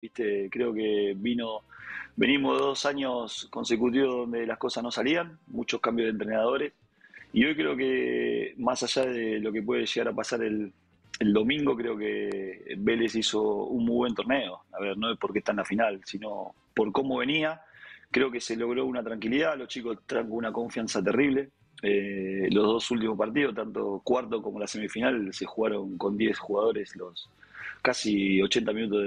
¿viste? Creo que vino, venimos dos años consecutivos donde las cosas no salían, muchos cambios de entrenadores, y hoy creo que más allá de lo que puede llegar a pasar el, el domingo, creo que Vélez hizo un muy buen torneo. A ver, no es porque está en la final, sino por cómo venía. Creo que se logró una tranquilidad, los chicos traen una confianza terrible. Eh, los dos últimos partidos, tanto cuarto como la semifinal, se jugaron con 10 jugadores los casi 80 minutos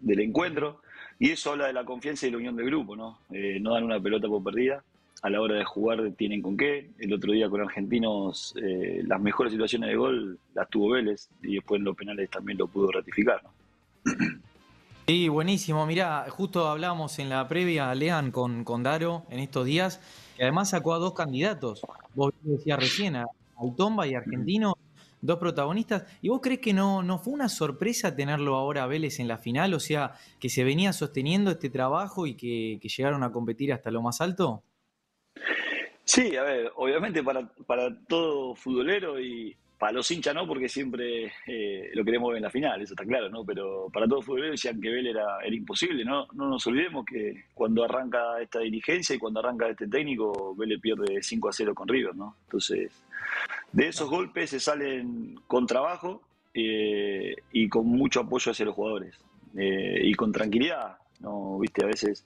del encuentro. Y eso habla de la confianza y la unión del grupo, ¿no? Eh, no dan una pelota por perdida. A la hora de jugar tienen con qué. El otro día con Argentinos, eh, las mejores situaciones de gol las tuvo Vélez y después en los penales también lo pudo ratificar, ¿no? Sí, buenísimo. Mirá, justo hablábamos en la previa, Lean, con, con Daro en estos días y además sacó a dos candidatos. Vos decías recién, a Automba y Argentino, dos protagonistas. ¿Y vos crees que no, no fue una sorpresa tenerlo ahora a Vélez en la final? O sea, que se venía sosteniendo este trabajo y que, que llegaron a competir hasta lo más alto. Sí, a ver, obviamente para, para todo futbolero y, para los hinchas no, porque siempre eh, lo queremos ver en la final, eso está claro, ¿no? Pero para todos los futboleros decían que Vélez era, era imposible, ¿no? No nos olvidemos que cuando arranca esta dirigencia y cuando arranca este técnico, Vélez pierde 5 a 0 con River, ¿no? Entonces, de esos golpes se salen con trabajo eh, y con mucho apoyo hacia los jugadores. Eh, y con tranquilidad, no, viste, a veces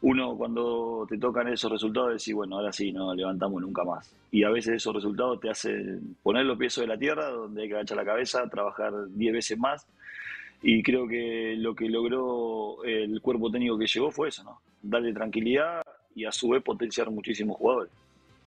uno cuando te tocan esos resultados decís, bueno, ahora sí, no levantamos nunca más. Y a veces esos resultados te hacen poner los pies de la tierra, donde hay que agachar la cabeza, trabajar 10 veces más. Y creo que lo que logró el cuerpo técnico que llegó fue eso, ¿no? Darle tranquilidad y a su vez potenciar muchísimos jugadores.